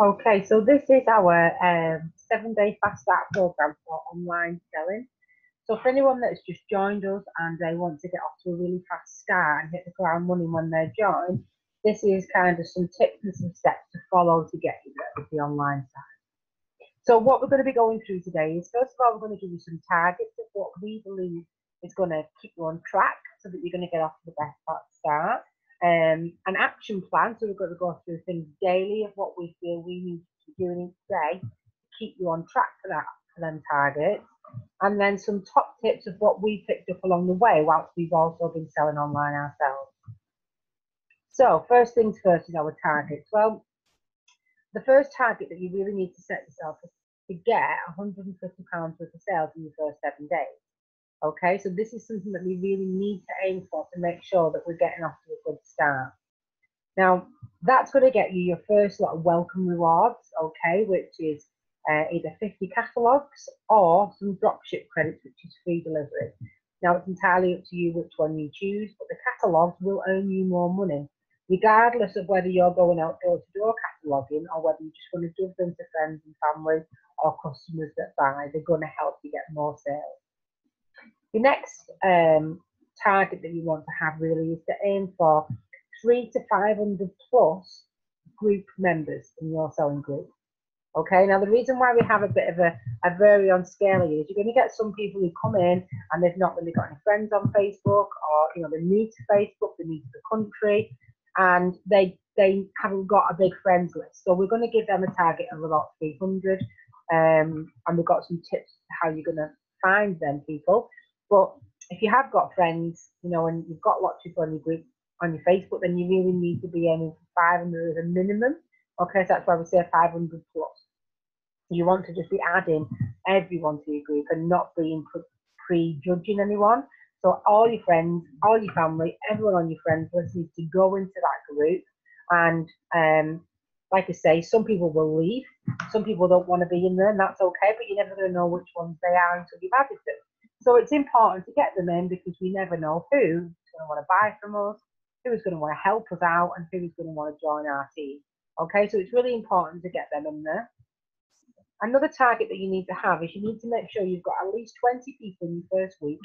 Okay, so this is our um, seven day fast start program for online selling. So for anyone that's just joined us and they want to get off to a really fast start and hit the ground running when they join, this is kind of some tips and some steps to follow to get you there with the online side. So what we're going to be going through today is first of all we're going to give you some targets of what we believe is going to keep you on track so that you're going to get off to the best start um, an action plan. So we've got to go through things daily of what we feel we need to be doing each day to keep you on track for that for them targets. And then some top tips of what we picked up along the way whilst we've also been selling online ourselves. So first things first is our targets. Well, the first target that you really need to set yourself is to get 150 pounds worth of sales in the first seven days. Okay, so this is something that we really need to aim for to make sure that we're getting off to a good start. Now, that's going to get you your first lot of welcome rewards, okay, which is uh, either 50 catalogues or some dropship credits, which is free delivery. Now, it's entirely up to you which one you choose, but the catalogues will earn you more money, regardless of whether you're going out door to door cataloguing or whether you just want to give them to friends and family or customers that buy. They're going to help you get more sales. The next um, target that you want to have really is to aim for three to 500 plus group members in your selling group. Okay, now the reason why we have a bit of a, a vary on scale is you're going to get some people who come in and they've not really got any friends on Facebook or, you know, they're new to Facebook, they're new to the country and they they haven't got a big friends list. So we're going to give them a target of about 300 um, and we've got some tips how you're going to find them people. But if you have got friends, you know, and you've got lots of people on your group on your Facebook, then you really need to be aiming for 500 as a minimum. Okay, so that's why we say 500 plus. You want to just be adding everyone to your group and not being pre-judging anyone. So all your friends, all your family, everyone on your friends list needs to go into that group. And um, like I say, some people will leave. Some people don't want to be in there, and that's okay. But you're never going to know which ones they are until you've added them. So it's important to get them in because we never know who's going to want to buy from us, who's going to want to help us out, and who's going to want to join our team. Okay, so it's really important to get them in there. Another target that you need to have is you need to make sure you've got at least 20 people in your first week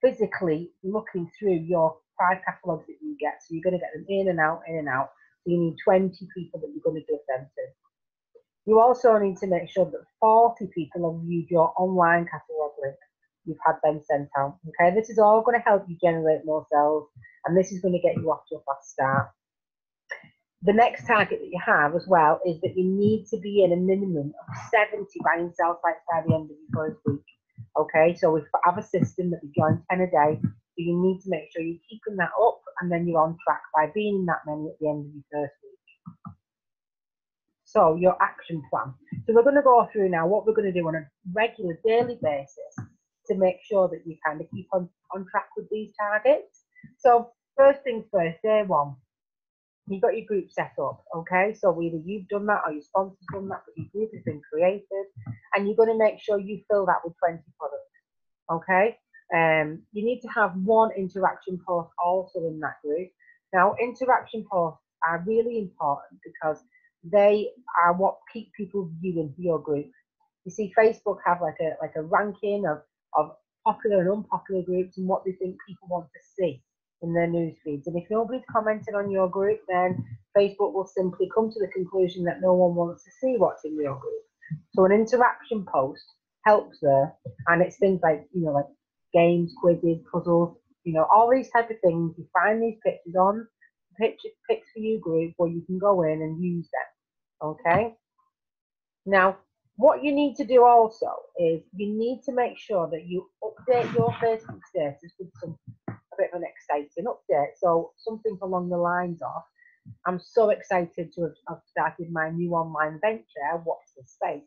physically looking through your five catalogues that you get. So you're going to get them in and out, in and out. So you need 20 people that you're going to give them to. You also need to make sure that 40 people have viewed your online catalogue you've had them sent out. Okay, this is all going to help you generate more sales and this is going to get you off to a fast start. The next target that you have as well is that you need to be in a minimum of 70 buying sales sites by the end of your first week. Okay, so we have a system that we join 10 a day, so you need to make sure you're keeping that up and then you're on track by being in that many at the end of your first week. So your action plan. So we're going to go through now what we're going to do on a regular daily basis to make sure that you kind of keep on, on track with these targets. So first things first, day one, you've got your group set up, okay? So either you've done that or your sponsor's done that, but your group has been created, and you're going to make sure you fill that with 20 products, okay? Um, you need to have one interaction post also in that group. Now, interaction posts are really important because they are what keep people viewing your group. You see, Facebook have like a like a ranking of of popular and unpopular groups and what they think people want to see in their news feeds. And if nobody's commented on your group, then Facebook will simply come to the conclusion that no one wants to see what's in your group. So an interaction post helps there, and it's things like you know like games, quizzes, puzzles, you know all these type of things. You find these pictures on picture pics for you group where you can go in and use them. Okay. Now what you need to do also is you need to make sure that you update your Facebook status with some a bit of an exciting update. So something along the lines of, I'm so excited to have, have started my new online venture. What's the space?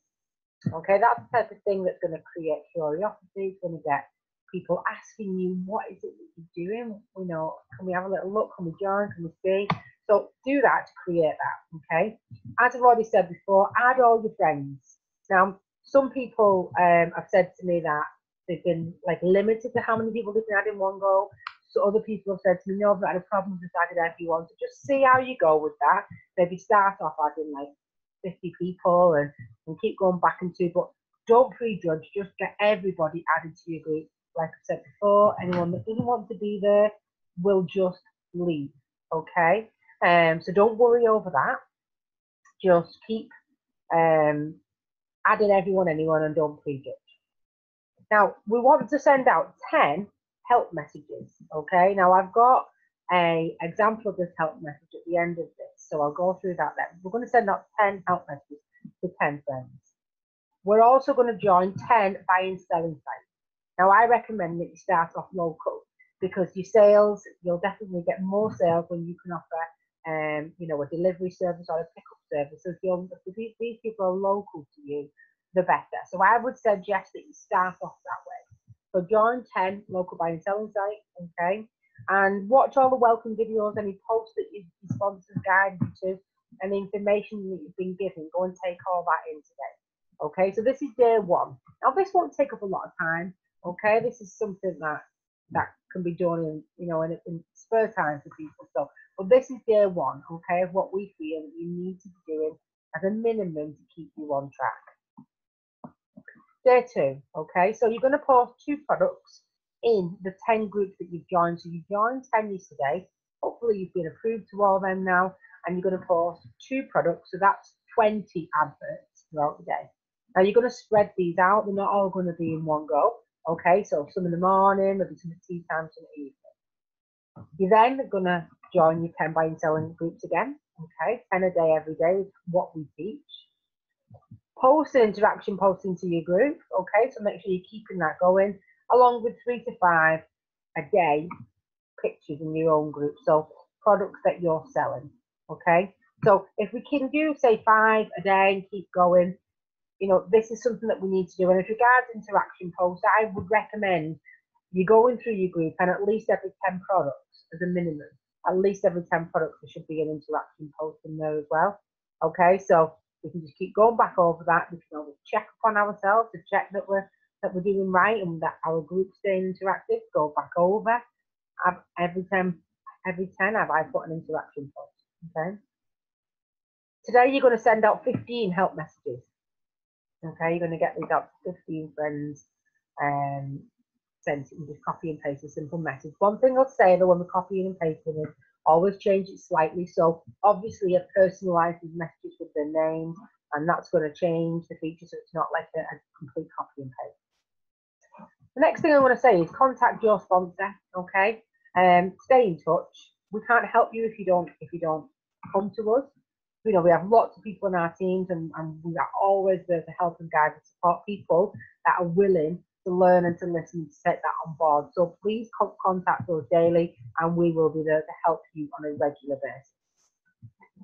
Okay, that's the type of thing that's going to create curiosity. It's going to get people asking you, what is it that you're doing? You know, can we have a little look? Can we join? Can we see? So do that to create that. Okay. As I've already said before, add all your friends. Now, some people um, have said to me that they've been like limited to how many people they can add in one go. So other people have said to me, no, I've had a problem with adding everyone. So just see how you go with that. Maybe start off adding like 50 people and, and keep going back and into, but don't prejudge, just get everybody added to your group. Like I said before, anyone that doesn't want to be there will just leave, okay? Um, so don't worry over that. Just keep um, adding everyone, anyone, and don't prejudge. Now, we want to send out 10 help messages, okay? Now, I've got a example of this help message at the end of this, so I'll go through that then. We're going to send out 10 help messages to 10 friends. We're also going to join 10 buying selling sites. Now, I recommend that you start off local because your sales, you'll definitely get more sales when you can offer, um, you know, a delivery service or a pickup service. So if, if these people are local to you, the better. So I would suggest that you start off that way. So join 10 local buying selling site, okay? And watch all the welcome videos, any posts that your sponsors guide you to, and the information that you've been given. Go and take all that in today. Okay, so this is day one. Now this won't take up a lot of time. Okay, this is something that that can be done in you know in, in spare time for people. So, but this is day one. Okay, of what we feel that you need to be doing as a minimum to keep you on track. Day two. Okay, so you're going to post two products in the 10 groups that you've joined. So you joined 10 yesterday. Hopefully you've been approved to all of them now, and you're going to post two products. So that's 20 adverts throughout the day. Now you're going to spread these out. They're not all going to be in one go. Okay, so some in the morning, maybe some at tea time, some at evening. You're then going to join your 10 buying selling groups again. Okay, 10 a day every day is what we teach. Post an interaction post into your group. Okay, so make sure you're keeping that going along with three to five a day pictures in your own group. So products that you're selling. Okay, so if we can do say five a day and keep going, you know, this is something that we need to do. And as regards interaction posts, I would recommend you going through your group and at least every 10 products as a minimum, at least every 10 products, there should be an interaction post in there as well. Okay, so we can just keep going back over that. We can always check upon ourselves to check that we're that we're doing right and that our group's staying interactive. Go back over. I've, every 10, every 10 have I put an interaction post. Okay. Today you're going to send out 15 help messages. Okay, you're going to get these out to 15 friends um, sent and just copy and paste a simple message. One thing I'll say though when we're copying and pasting is always change it slightly. So obviously a personalized messages with their name and that's going to change the feature so it's not like a, a complete copy and paste. The next thing I want to say is contact your sponsor, okay? Um, stay in touch. We can't help you if you don't if you don't come to us you know, we have lots of people in our teams and, and we are always there to help and guide and support people that are willing to learn and to listen to take that on board. So please contact us daily and we will be there to help you on a regular basis.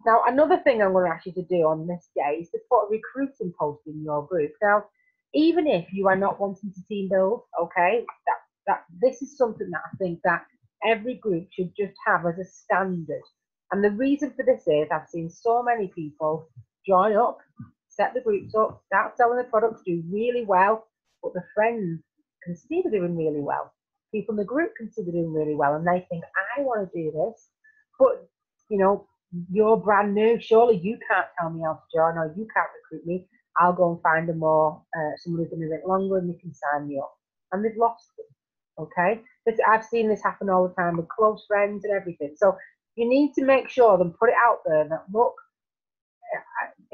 Now, another thing I'm going to ask you to do on this day is to put a recruiting post in your group. Now, even if you are not wanting to team build, okay, that, that this is something that I think that every group should just have as a standard and the reason for this is I've seen so many people join up, set the groups up, start selling the products, do really well, but the friends they're doing really well. People in the group they're doing really well, and they think, I want to do this, but you know, you're brand new. Surely you can't tell me how to join, or you can't recruit me. I'll go and find a more uh, somebody who's been a bit longer, and they can sign me up. And they've lost them. Okay, this, I've seen this happen all the time with close friends and everything. So you need to make sure and put it out there that look,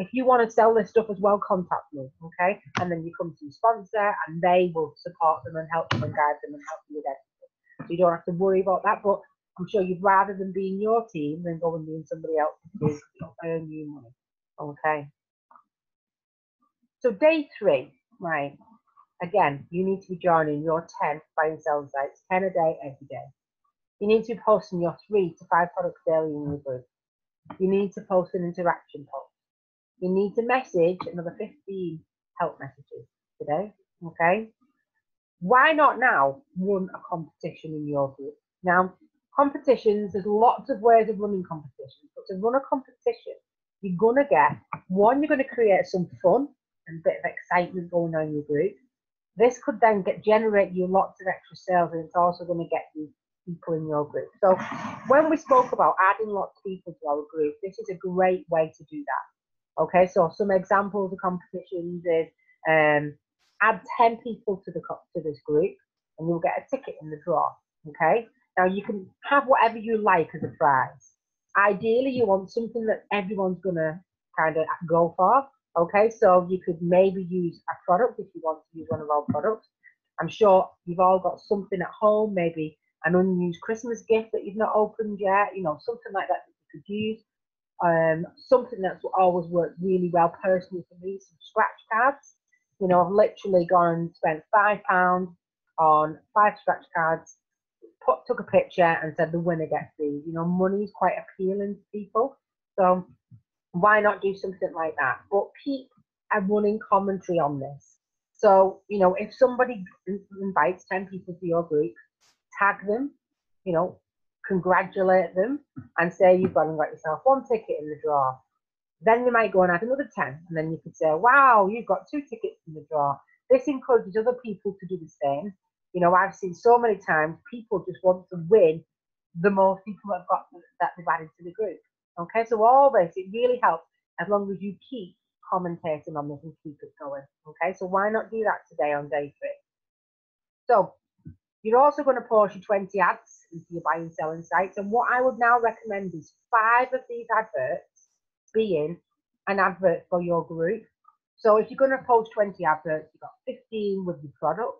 if you want to sell this stuff as well, contact me, okay? And then you come to your sponsor and they will support them and help them and guide them and help you with everything. So you don't have to worry about that. But I'm sure you'd rather than be in your team than go and be in somebody else's to earn you money. Okay. So day three, right? Again, you need to be joining your 10 buy and sell sites, 10 a day, every day. You need to be posting your three to five products daily in your group. You need to post an interaction post. You need to message another 15 help messages today. Okay. Why not now run a competition in your group? Now, competitions, there's lots of ways of running competitions, but to run a competition, you're going to get one, you're going to create some fun and a bit of excitement going on in your group. This could then get generate you lots of extra sales, and it's also going to get you people in your group. So when we spoke about adding lots of people to our group, this is a great way to do that. Okay, so some examples of competitions is um, add 10 people to the to this group and you'll get a ticket in the draw. Okay, now you can have whatever you like as a prize. Ideally, you want something that everyone's gonna kind of go for. Okay, so you could maybe use a product if you want to use one of our products. I'm sure you've all got something at home, maybe an unused Christmas gift that you've not opened yet, you know, something like that, that you could use. Um, something that's always worked really well personally for me, some scratch cards. You know, I've literally gone and spent five pounds on five scratch cards, put, took a picture and said the winner gets these. You know, money is quite appealing to people. So why not do something like that? But keep a running commentary on this. So, you know, if somebody invites 10 people to your group, tag them, you know, congratulate them and say you've gone and got yourself one ticket in the draw. Then you might go and add another 10 and then you could say, wow, you've got two tickets in the draw. This encourages other people to do the same. You know, I've seen so many times people just want to win the most people have got that they've added to the group. Okay, so all this, it really helps as long as you keep commentating on this and keep it going. Okay, so why not do that today on day three? So you're also going to post your 20 ads into your buying and selling sites. And what I would now recommend is five of these adverts being an advert for your group. So if you're going to post 20 adverts, you've got 15 with your products.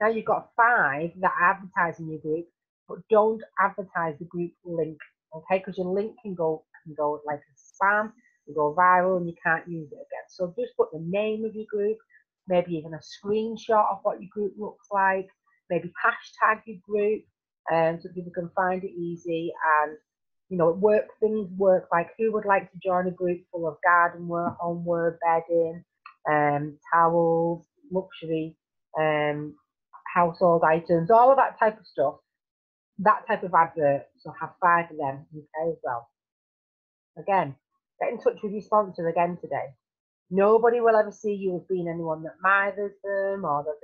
Now you've got five that advertise in your group, but don't advertise the group link, okay? Because your link can go can go like a spam, go viral, and you can't use it again. So just put the name of your group, maybe even a screenshot of what your group looks like, maybe hashtag your group um, so people can find it easy and you know work things work. Like who would like to join a group full of gardenware homeware bedding um, towels luxury um, household items all of that type of stuff? That type of advert. So have five of them okay as well. Again get in touch with your sponsor again today. Nobody will ever see you as being anyone that mithers them or that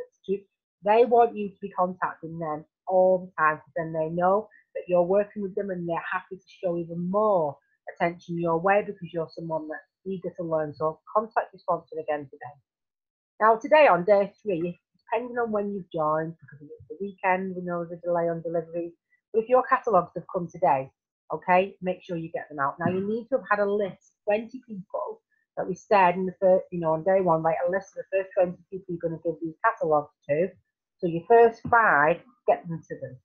they want you to be contacting them all the time because then they know that you're working with them and they're happy to show even more attention your way because you're someone that's eager to learn. So contact your sponsor again today. Now today on day three, depending on when you've joined, because it's the weekend, we know there's a delay on deliveries. But if your catalogues have come today, okay, make sure you get them out. Now you need to have had a list, 20 people that we said in the first, you know, on day one, like a list of the first 20 people you're going to give these catalogues to. So your first five, get them to them.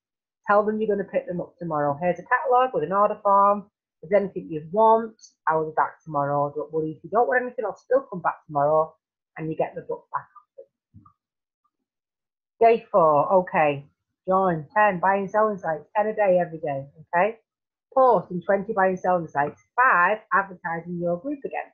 Tell them you're going to pick them up tomorrow. Here's a catalogue with an order form. If there's anything you want, I will be back tomorrow. Don't worry. If you don't want anything, I'll still come back tomorrow and you get the book back. Day four, okay. Join 10 buying selling sites, 10 a day every day, okay? Post in 20 buying selling sites, five advertising your group again.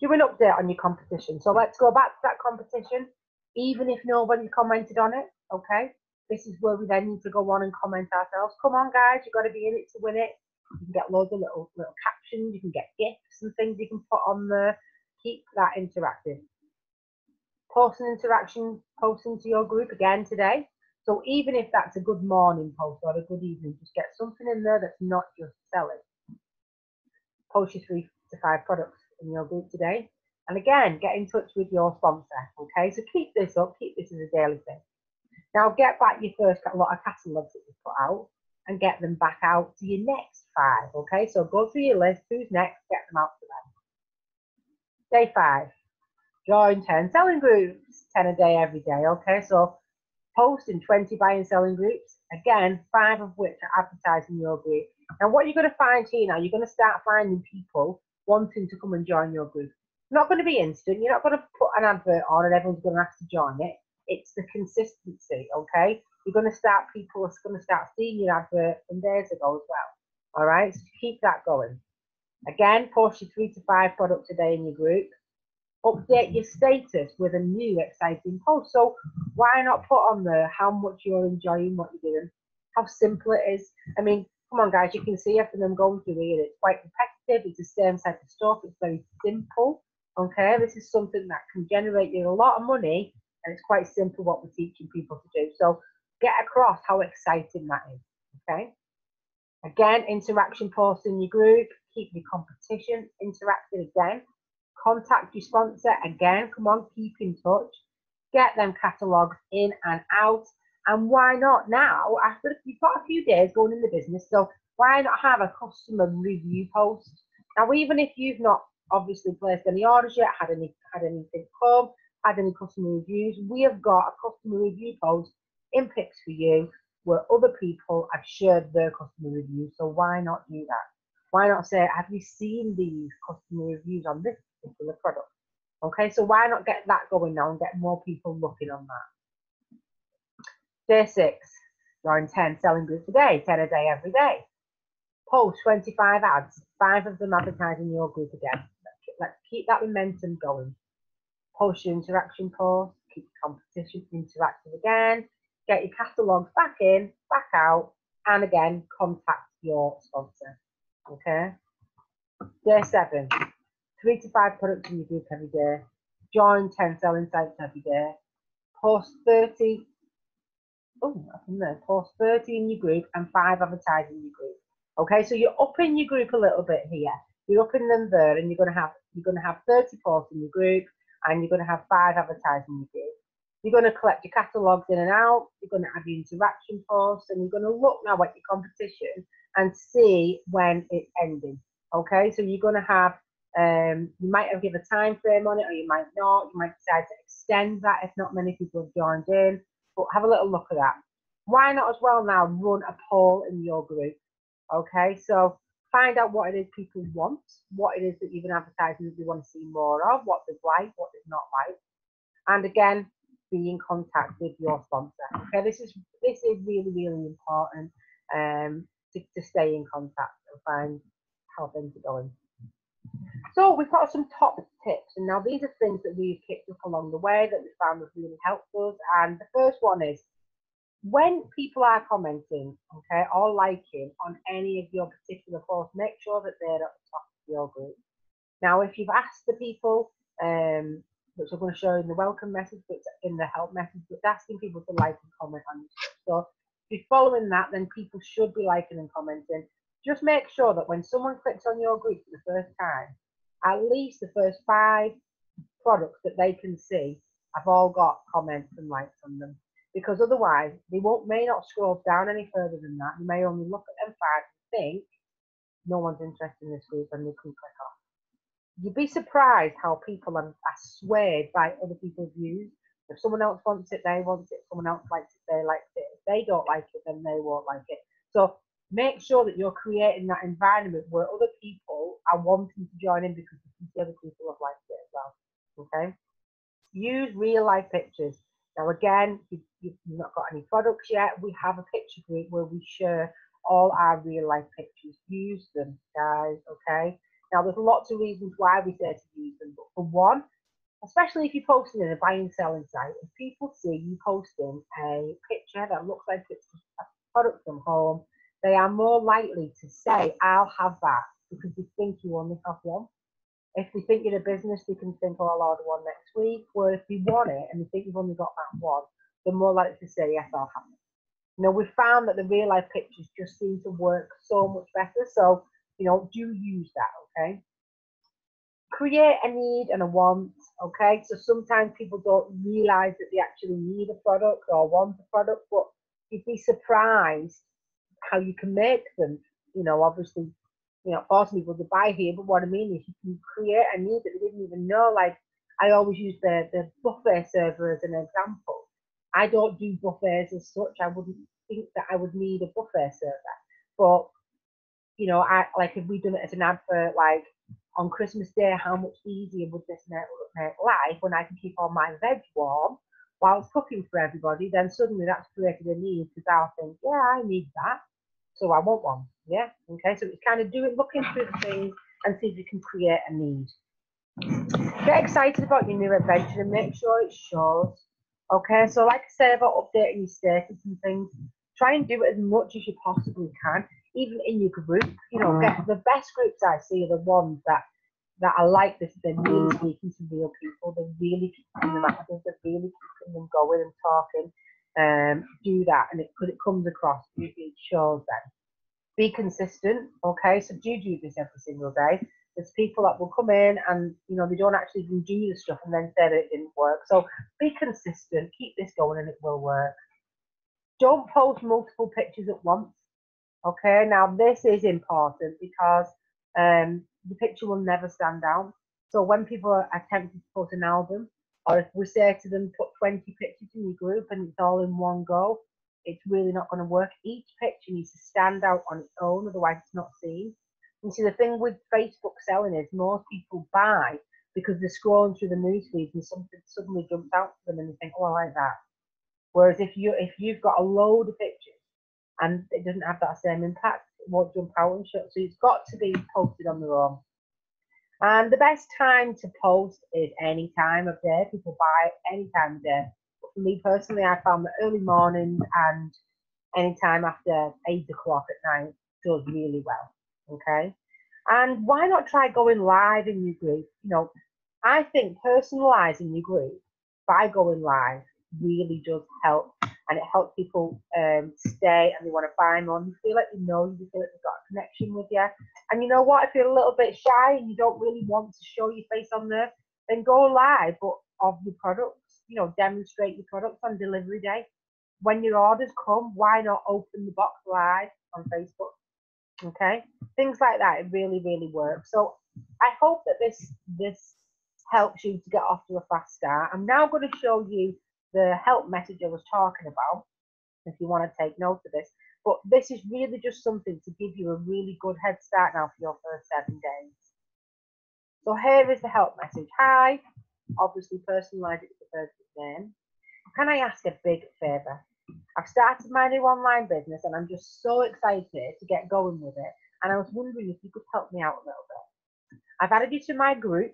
Do an update on your competition. So let's go back to that competition even if nobody commented on it, okay? This is where we then need to go on and comment ourselves. Come on, guys, you've got to be in it to win it. You can get loads of little little captions, you can get gifts and things you can put on there. Keep that interactive. Post an interaction, post into your group again today. So even if that's a good morning post or a good evening, just get something in there that's not just selling. Post your three to five products in your group today. And again, get in touch with your sponsor. Okay, so keep this up, keep this as a daily thing. Now get back your first lot of catalogues that you put out and get them back out to your next five. Okay, so go through your list, who's next, get them out to them. Day five, join 10 selling groups, 10 a day every day. Okay, so post in 20 buying selling groups, again, five of which are advertising your group. And what you're going to find here now, you're going to start finding people wanting to come and join your group not going to be instant. You're not going to put an advert on and everyone's going to have to join it. It's the consistency, okay? You're going to start, people are going to start seeing your advert from days ago as well. All right, so keep that going. Again, post your three to five products a day in your group. Update your status with a new exciting post. So why not put on there how much you're enjoying what you're doing, how simple it is. I mean, come on, guys, you can see everything I'm going through here. It's quite repetitive. It's the same type of stuff. It's very simple. Okay, this is something that can generate you a lot of money and it's quite simple what we're teaching people to do. So get across how exciting that is. Okay. Again, interaction posts in your group, keep your competition interactive again. Contact your sponsor again. Come on, keep in touch. Get them catalogs in and out. And why not now, after you've got a few days going in the business, so why not have a customer review post? Now, even if you've not obviously placed any orders yet, had any had anything come, had any customer reviews, we have got a customer review post in Pix for you where other people have shared their customer reviews. So why not do that? Why not say, have you seen these customer reviews on this particular product? Okay, so why not get that going now and get more people looking on that? Day six, join 10 selling groups a day, 10 a day every day. Post 25 ads, five of them advertising your group again. Let's keep that momentum going. Post your interaction post, keep the competition interactive again, get your catalogs back in, back out, and again, contact your sponsor. Okay. Day seven, three to five products in your group every day. Join 10 selling sites every day. Post 30. Oh, from there. Post 30 in your group and five advertising in your group. Okay, so you're upping your group a little bit here. You're upping them there, and you're gonna have you're gonna have 30 posts in your group, and you're gonna have five advertising your group. You're going to collect your catalogues in and out. You're going to have your interaction posts, and you're going to look now at your competition and see when it's ending. Okay, so you're going to have, um, you might have given a time frame on it, or you might not. You might decide to extend that if not many people have joined in. But have a little look at that. Why not as well now run a poll in your group? Okay, so find out what it is people want, what it is that you've been advertising that they want to see more of, what they like, what they not like. And again, be in contact with your sponsor. Okay, this is this is really really important um, to, to stay in contact and find how things are going. So we've got some top tips, and now these are things that we've picked up along the way that we found have really helped us. And the first one is when people are commenting, okay, or liking on any of your particular posts, make sure that they're at the top of your group. Now, if you've asked the people um, which I'm going to show in the welcome message, but in the help message, but asking people to like and comment on stuff. So if you're following that, then people should be liking and commenting. Just make sure that when someone clicks on your group for the first time, at least the first five products that they can see have all got comments and likes on them. Because otherwise, they won't may not scroll down any further than that. You may only look at them five and think no one's interested in this group and they can click off you'd be surprised how people are, are swayed by other people's views. If someone else wants it, they want it. Someone else likes it, they like it. If they don't like it, then they won't like it. So make sure that you're creating that environment where other people are wanting to join in because see other people have liked it as well. Okay. Use real life pictures. Now, again, if you've not got any products yet, we have a picture group where we share all our real life pictures. Use them, guys. Okay. Now, there's lots of reasons why we say to use them, but for one, especially if you're posting in a buy and selling site, if people see you posting a picture that looks like it's a product from home, they are more likely to say, I'll have that because they think you only have one. If they think you're a business, they can think, oh, I'll order one next week. Where if you want it and they think you've only got that one, they're more likely to say, yes, I'll have it. You know, we found that the real life pictures just seem to work so much better. So you know, do use that, okay? Create a need and a want, okay? So sometimes people don't realize that they actually need a product or want a product, but you'd be surprised how you can make them, you know, obviously, you know, force people to buy here, but what I mean is you can create a need that they didn't even know. Like I always use the, the buffet server as an example. I don't do buffets as such. I wouldn't think that I would need a buffet server. But you know, I like if we done it as an advert, like on Christmas Day, how much easier would this make, make life when I can keep all my veg warm while it's cooking for everybody? Then suddenly that's created a need because I'll think, yeah, I need that, so I want one. Yeah, okay. So it's kind of doing, looking through the things and see if you can create a need. Get excited about your new adventure and make sure it's short. Okay, so like I said about updating your status and things, try and do it as much as you possibly can even in your group, you know, get the best groups I see are the ones that that are like this. They're really speaking to real people. They're really keeping them active. They're really keeping them going and talking. Um, do that, and it it comes across, it shows them. Be consistent, okay? So do do this every single day. There's people that will come in and you know they don't actually even do the stuff and then say that it didn't work. So be consistent, keep this going, and it will work. Don't post multiple pictures at once. Okay, now this is important because um, the picture will never stand out. So when people are attempting to post an album, or if we say to them, put 20 pictures in your group and it's all in one go, it's really not going to work. Each picture needs to stand out on its own, otherwise it's not seen. And see, the thing with Facebook selling is most people buy because they're scrolling through the news feeds and something suddenly jumps out to them and they think, oh, I like that. Whereas if you if you've got a load of pictures and it doesn't have that same impact, it won't jump out and show. So it's got to be posted on their own. And the best time to post is any time of day. People buy any time of day. For me personally, I found the early morning and any time after eight o'clock at night does really well. Okay. And why not try going live in your group? You know, I think personalizing your group by going live really does help and it helps people um, stay and they want to buy more. You feel like you know, you feel like they've got a connection with you. And you know what? If you're a little bit shy and you don't really want to show your face on there, then go live but of your products. You know, demonstrate your products on delivery day. When your orders come, why not open the box live on Facebook? Okay, things like that. It really, really works. So I hope that this this helps you to get off to a fast start. I'm now going to show you the help message I was talking about, if you want to take note of this. But this is really just something to give you a really good head start now for your first seven days. So here is the help message. Hi, obviously personalise it person's name. Can I ask a big favour? I've started my new online business and I'm just so excited to get going with it. And I was wondering if you could help me out a little bit. I've added you to my group,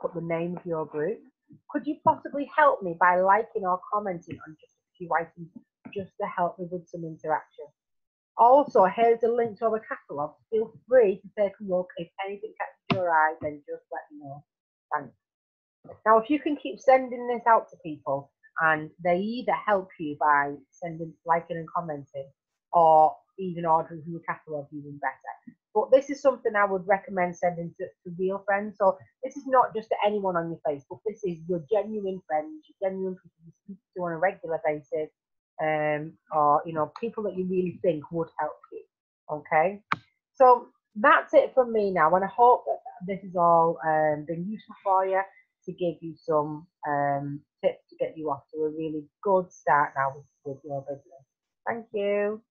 put the name of your group, could you possibly help me by liking or commenting on just a few items just to help me with some interaction? Also, here's a link to our catalogue. Feel free to take a look. If anything catches your eye, then just let me know. Thanks. Now, if you can keep sending this out to people and they either help you by sending, liking and commenting or even ordering from the catalogue, even better. But this is something I would recommend sending to, to real friends. So this is not just to anyone on your Facebook. This is your genuine friends, your genuine people you speak to on a regular basis, um, or you know people that you really think would help you. Okay, so that's it from me now, and I hope that this has all um, been useful for you to give you some um, tips to get you off to a really good start now with, with your business. Thank you.